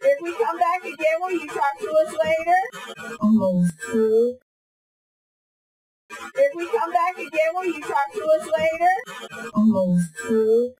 If we come back again, will you talk to us later? Almost. If we come back again, will you talk to us later? Almost full.